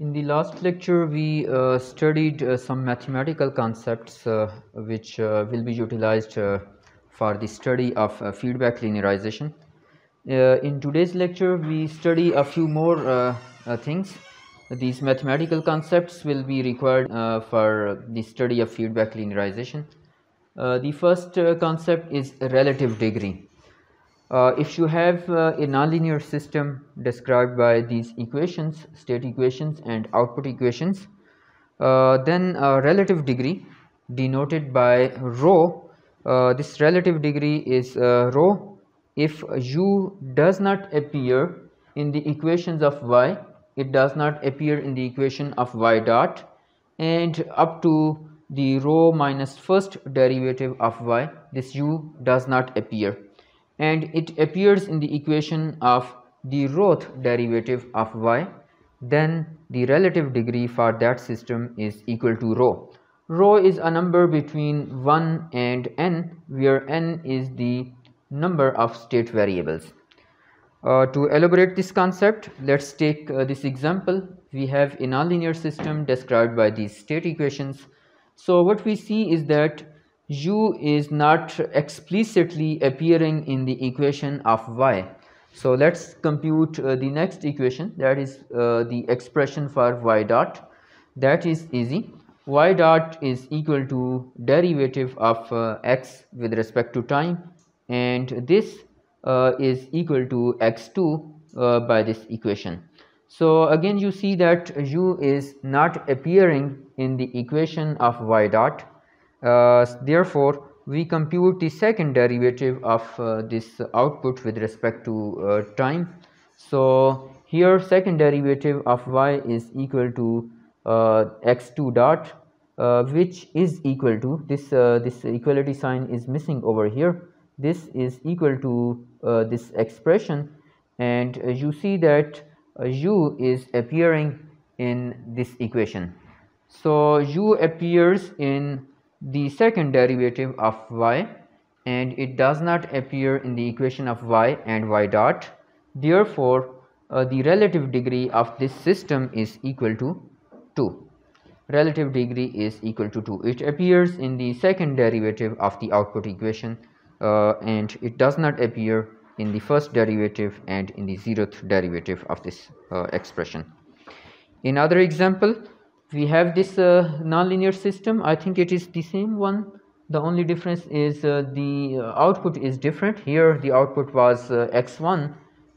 In the last lecture, we uh, studied uh, some mathematical concepts uh, which uh, will be utilized uh, for the study of uh, feedback linearization. in today's lecture, we study a few more things. These mathematical concepts will be required for the study of feedback linearization. the first concept is relative degree. Uh, if you have uh, a nonlinear system described by these equations, state equations and output equations, uh, then relative degree denoted by rho, uh, this relative degree is uh, rho if u does not appear in the equations of y, it does not appear in the equation of y dot and up to the rho minus first derivative of y, this u does not appear and it appears in the equation of the rhoth derivative of y then the relative degree for that system is equal to rho. Rho is a number between 1 and n where n is the number of state variables. Uh, to elaborate this concept, let's take uh, this example. We have a nonlinear system described by these state equations. So what we see is that u is not explicitly appearing in the equation of y. So let's compute uh, the next equation that is uh, the expression for y dot that is easy y dot is equal to derivative of uh, x with respect to time and this uh, is equal to x2 uh, by this equation. So again you see that u is not appearing in the equation of y dot uh, therefore, we compute the second derivative of uh, this output with respect to uh, time. So, here second derivative of y is equal to x2 dot which is equal to this this equality sign is missing over here this is equal to uh, this expression and uh, you see that uh, u is appearing in this equation. So, u appears in the second derivative of y and it does not appear in the equation of y and y dot. Therefore uh, the relative degree of this system is equal to 2 relative degree is equal to 2 it appears in the second derivative of the output equation uh, and it does not appear in the first derivative and in the zeroth derivative of this uh, expression. In other example we have this uh, nonlinear system. I think it is the same one. The only difference is uh, the uh, output is different. Here the output was uh, x1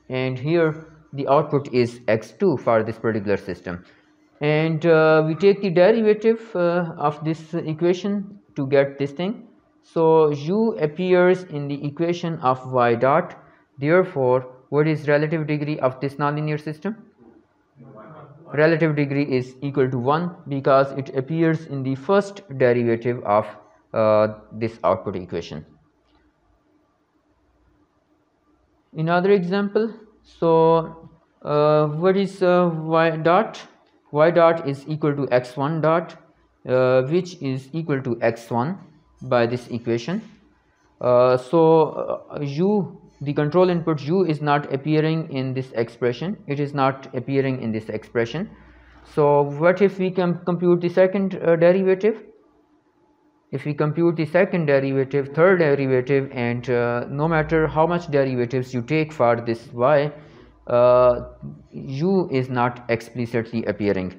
and here the output is x2 for this particular system. And uh, we take the derivative uh, of this equation to get this thing. So u appears in the equation of y dot. Therefore what is relative degree of this nonlinear system relative degree is equal to 1 because it appears in the first derivative of uh, this output equation. Another example, so uh, what is uh, y dot? y dot is equal to x1 dot uh, which is equal to x1 by this equation. Uh, so uh, u the control input u is not appearing in this expression. It is not appearing in this expression. So what if we can compute the second uh, derivative? If we compute the second derivative third derivative and uh, no matter how much derivatives you take for this y uh, u is not explicitly appearing.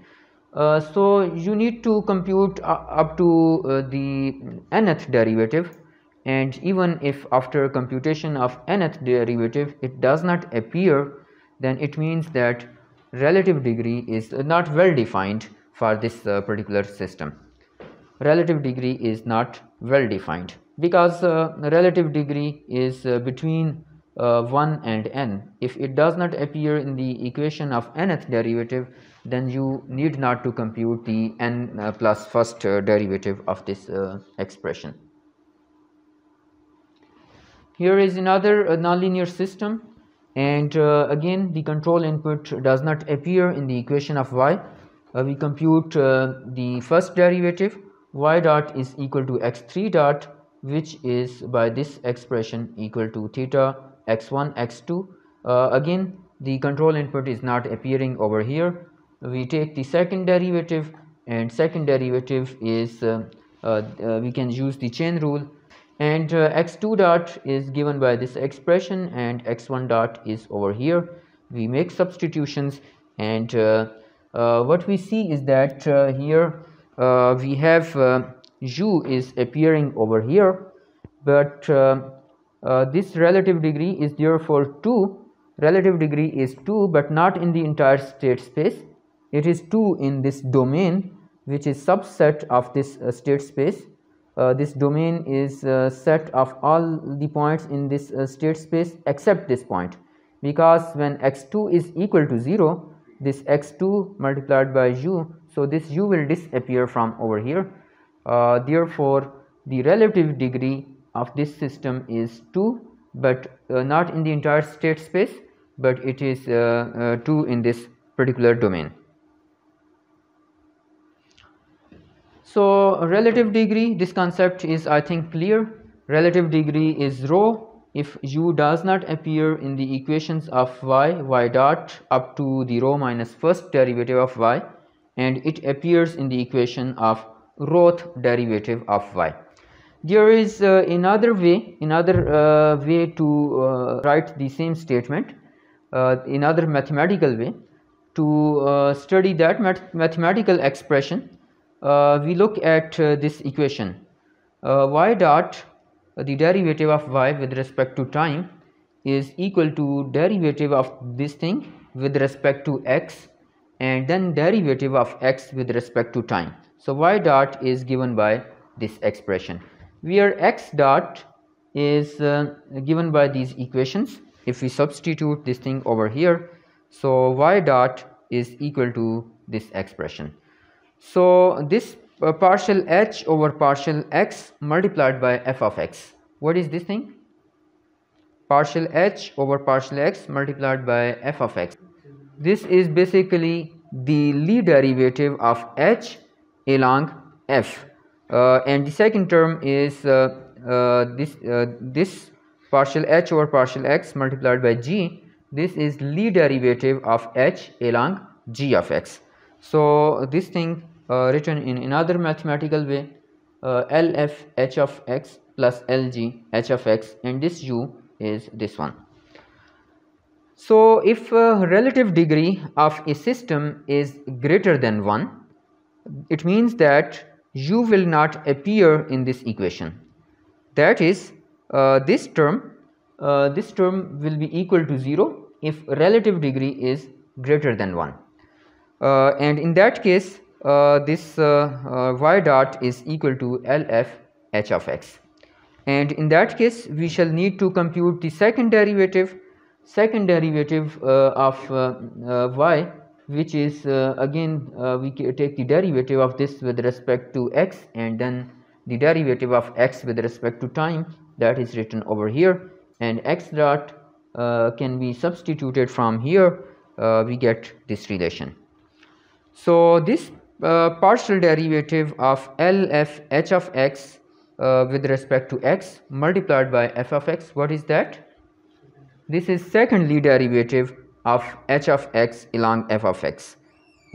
Uh, so you need to compute uh, up to uh, the nth derivative and even if after computation of nth derivative it does not appear then it means that relative degree is not well defined for this uh, particular system. Relative degree is not well defined because uh, relative degree is uh, between uh, 1 and n. If it does not appear in the equation of nth derivative then you need not to compute the n uh, plus first uh, derivative of this expression here is another nonlinear system. And uh, again the control input does not appear in the equation of y. Uh, we compute uh, the first derivative. Y dot is equal to x3 dot which is by this expression equal to theta x1 x2 uh, again the control input is not appearing over here. We take the second derivative. And second derivative is uh, uh, we can use the chain rule and uh, x2 dot is given by this expression and x1 dot is over here. We make substitutions and uh, uh, what we see is that here we have u is appearing over here but this relative degree is therefore 2 relative degree is 2 but not in the entire state space. It is 2 in this domain which is subset of this uh, state space uh, this domain is uh, set of all the points in this uh, state space except this point. Because when x2 is equal to 0 this x2 multiplied by u so this u will disappear from over here. Uh, therefore the relative degree of this system is 2 but not in the entire state space but it is uh, 2 in this particular domain So, relative degree this concept is I think clear. Relative degree is rho. If u does not appear in the equations of y y dot up to the rho minus first derivative of y and it appears in the equation of rhoth derivative of y. There is uh, another way another uh, way to uh, write the same statement uh, another mathematical way to uh, study that math mathematical expression we look at uh, this equation uh, y dot the derivative of y with respect to time is equal to derivative of this thing with respect to x and then derivative of x with respect to time. So, y dot is given by this expression where x dot is uh, given by these equations if we substitute this thing over here. So, y dot is equal to this expression. So, this uh, partial h over partial x multiplied by f of x. What is this thing? Partial h over partial x multiplied by f of x. This is basically the Lie derivative of h along f. Uh, and the second term is uh, uh, this uh, this partial h over partial x multiplied by g this is Lie derivative of h along g of x so this thing written in another mathematical way uh, LF h of x plus LG h of x and this u is this one. So if relative degree of a system is greater than 1 it means that u will not appear in this equation that is uh, this term uh, this term will be equal to 0 if relative degree is greater than 1 uh, and in that case uh, this uh, uh, y dot is equal to LF h of x and in that case we shall need to compute the second derivative second derivative of y which is again we take the derivative of this with respect to x and then the derivative of x with respect to time that is written over here and x dot uh, can be substituted from here uh, we get this relation. So, this uh, partial derivative of L f h of x uh, with respect to x multiplied by f of x. What is that? This is second Lie derivative of h of x along f of x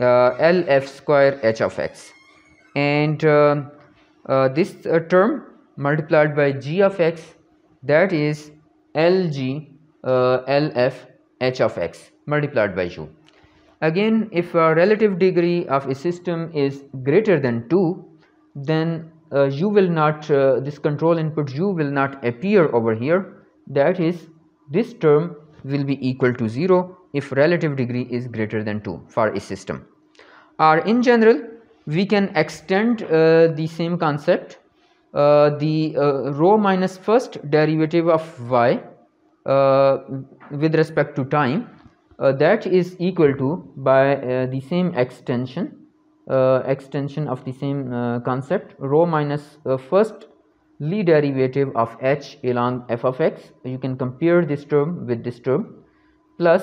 uh, L f square h of x. And uh, uh, this uh, term multiplied by g of x that is L g L f h of x multiplied by u Again if a relative degree of a system is greater than 2 then uh, u will not uh, this control input u will not appear over here. That is this term will be equal to 0 if relative degree is greater than 2 for a system. Or in general we can extend uh, the same concept. Uh, the uh, rho minus first derivative of y uh, with respect to time that is equal to by uh, the same extension uh, extension of the same uh, concept rho minus uh, first Lie derivative of h along f of x. You can compare this term with this term plus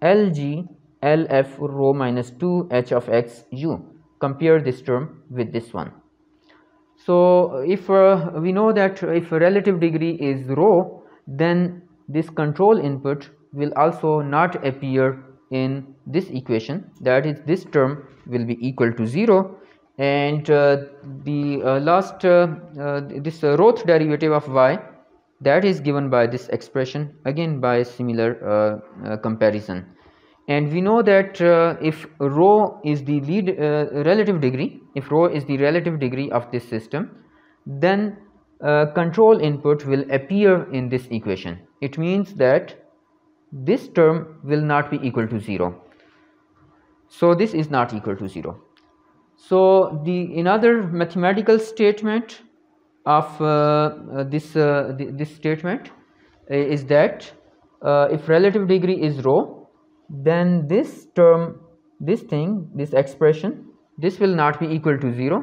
lg lf rho minus 2 h of x u. Compare this term with this one. So if uh, we know that if a relative degree is rho then this control input will also not appear in this equation. That is this term will be equal to 0 and uh, the uh, last uh, uh this uh, rhoth derivative of y that is given by this expression again by similar uh, comparison. And we know that if rho is the lead relative degree if rho is the relative degree of this system then control input will appear in this equation. It means that this term will not be equal to 0 so this is not equal to 0 so the another mathematical statement of uh, uh, this uh, th this statement uh, is that uh, if relative degree is rho then this term this thing this expression this will not be equal to 0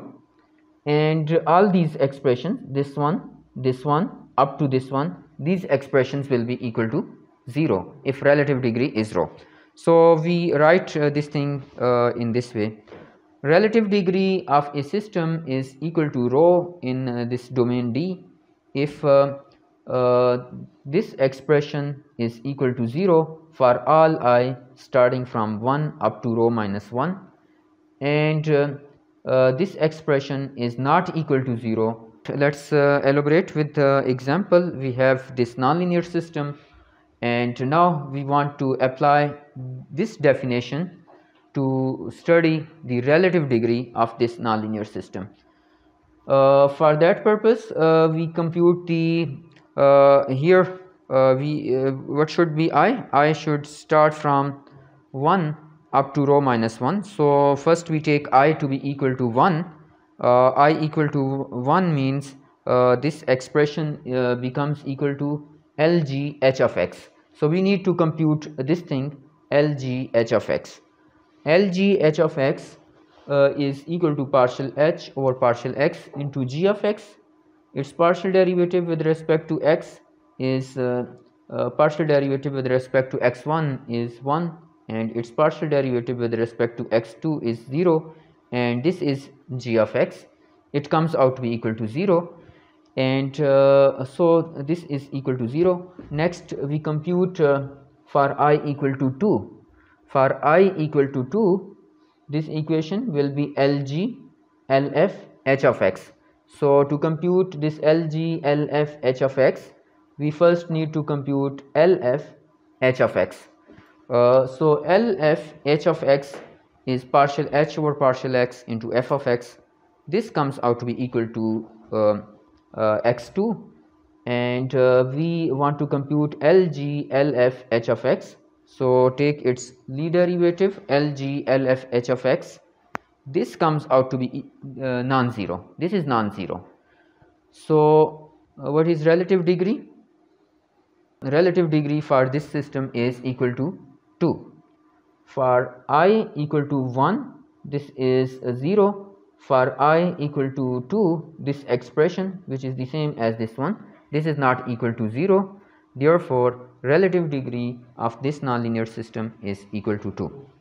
and all these expressions this one this one up to this one these expressions will be equal to 0 if relative degree is rho. So we write uh, this thing uh, in this way. Relative degree of a system is equal to rho in uh, this domain D if uh, uh, this expression is equal to 0 for all i starting from 1 up to rho minus 1 and uh, this expression is not equal to 0 let's elaborate with the example we have this nonlinear system and now we want to apply this definition to study the relative degree of this nonlinear system. Uh, for that purpose uh, we compute the uh, here uh, we uh, what should be i? I should start from 1 up to rho minus 1 so first we take i to be equal to 1 uh, i equal to 1 means this expression becomes equal to Lg h of x. So we need to compute this thing Lg h of x. Lg h of x uh, is equal to partial h over partial x into g of x. Its partial derivative with respect to x is uh, uh, partial derivative with respect to x1 is 1 and its partial derivative with respect to x2 is 0 and this is g of x. It comes out to be equal to 0 and uh, so this is equal to 0 next we compute uh, for i equal to 2 for i equal to 2 this equation will be lg lf h of x. So to compute this lg lf h of x we first need to compute lf h of x. Uh, so lf h of x is partial h over partial x into f of x. This comes out to be equal to uh, x2 and uh, we want to compute Lg Lf h of x. So take its Lie derivative Lg Lf h of x. This comes out to be uh, non-zero. This is non-zero. So uh, what is relative degree? Relative degree for this system is equal to 2 for i equal to 1 this is 0 for i equal to 2 this expression which is the same as this one this is not equal to 0 therefore relative degree of this nonlinear system is equal to 2